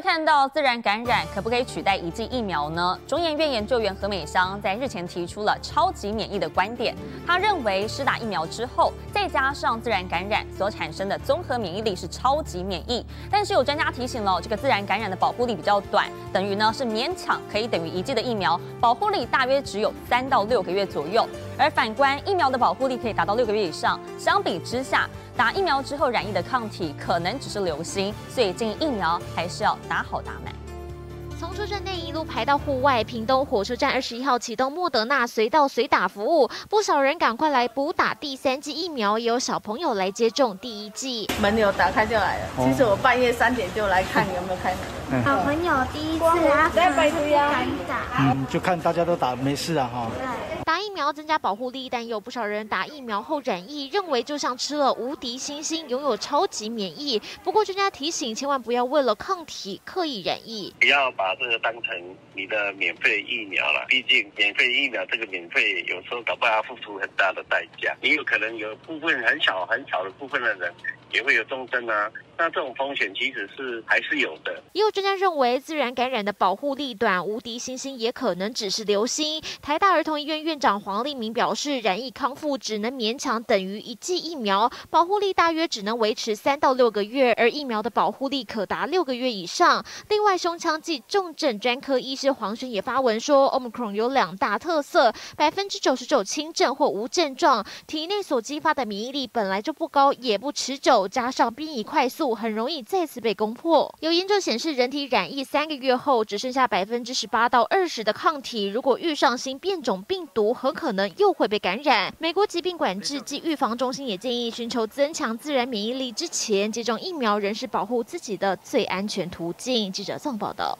看到自然感染可不可以取代一剂疫苗呢？中研院研究员何美香在日前提出了超级免疫的观点。她认为施打疫苗之后，再加上自然感染所产生的综合免疫力是超级免疫。但是有专家提醒了，这个自然感染的保护力比较短，等于呢是勉强可以等于一剂的疫苗，保护力大约只有三到六个月左右。而反观疫苗的保护力可以达到六个月以上，相比之下，打疫苗之后染疫的抗体可能只是流星，所以建议疫苗还是要。打好打满。从车站内一路排到户外，屏东火车站二十一号启动莫德纳随到随打服务，不少人赶快来补打第三剂疫苗，也有小朋友来接种第一剂。门有打开就来了，其实我半夜三点就来看有没有开门。小朋友第一次啊，再拜托呀，打。嗯，就看大家都打没事啊哈。打疫苗增加保护力，但有不少人打疫苗后染疫，认为就像吃了无敌星星，拥有超级免疫。不过专家提醒，千万不要为了抗体刻意染疫，不要把这个当成你的免费疫苗了。毕竟免费疫苗这个免费，有时候搞不好要付出很大的代价。你有可能有部分很小很小的部分的人。也会有重症啊，那这种风险其实是还是有的。也有专家认为，自然感染的保护力短，无敌星星也可能只是流星。台大儿童医院院长黄立明表示，染疫康复只能勉强等于一剂疫苗，保护力大约只能维持三到六个月，而疫苗的保护力可达六个月以上。另外，胸腔暨重症专科医师黄轩也发文说，Omicron 有两大特色：百分之九十九轻症或无症状，体内所激发的免疫力本来就不高，也不持久。加上变异快速，很容易再次被攻破。有研究显示，人体染疫三个月后，只剩下百分之十八到二十的抗体。如果遇上新变种病毒，很可能又会被感染。美国疾病管制及预防中心也建议，寻求增强自然免疫力之前接种疫苗，仍是保护自己的最安全途径。记者宋报道。